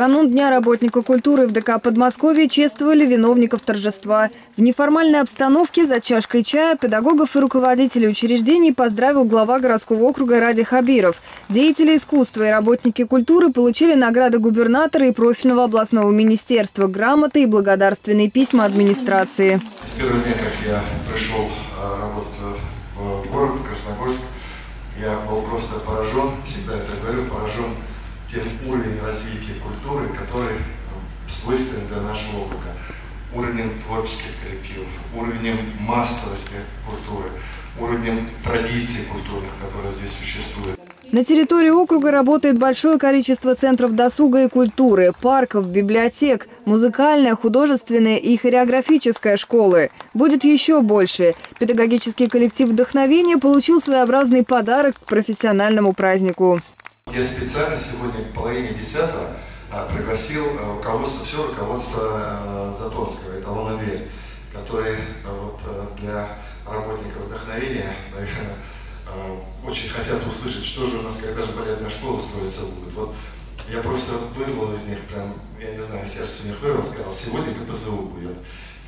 канун Дня работника культуры в ДК Подмосковья чествовали виновников торжества. В неформальной обстановке за чашкой чая педагогов и руководителей учреждений поздравил глава городского округа Ради Хабиров. Деятели искусства и работники культуры получили награды губернатора и профильного областного министерства, грамоты и благодарственные письма администрации. С первого дня, как я пришел а, работать в город Красногорск, я был просто поражен, всегда это говорю, поражен тем уровень развития культуры, который э, свойственен для нашего округа. Уровнем творческих коллективов, уровнем массовости культуры, уровнем традиций культурных, которые здесь существуют. На территории округа работает большое количество центров досуга и культуры, парков, библиотек, музыкальная, художественная и хореографическая школы. Будет еще больше. Педагогический коллектив «Вдохновение» получил своеобразный подарок к профессиональному празднику. Я специально сегодня к половине десятого а, пригласил а, руководство, все руководство а, Затонского, эталона «Дверь», которые вот, для работников вдохновения, наверное, очень хотят услышать, что же у нас, когда же балетная школа строиться будет. Вот я просто вырвал из них, прям, я не знаю, сердце у них вырвал, сказал, сегодня КПЗУ будет.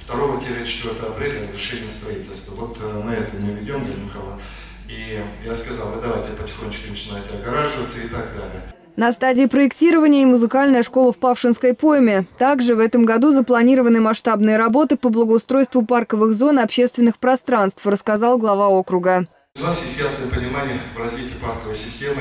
2-4 апреля разрешение строительства. Вот на это мы ведем, Галина Михайловна. И я сказал, вы давайте потихонечку начинайте огораживаться и так далее. На стадии проектирования и музыкальная школа в Павшинской пойме. Также в этом году запланированы масштабные работы по благоустройству парковых зон и общественных пространств, рассказал глава округа. У нас есть ясное понимание в развитии парковой системы,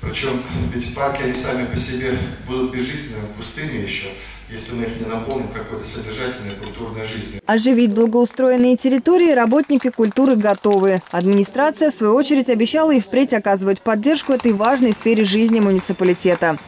причем ведь парки, они сами по себе будут безжизненными, пустыми еще, если мы их не наполним какой-то содержательной культурной жизнью. Оживить благоустроенные территории работники культуры готовы. Администрация, в свою очередь, обещала и впредь оказывать поддержку этой важной сфере жизни муниципалитета.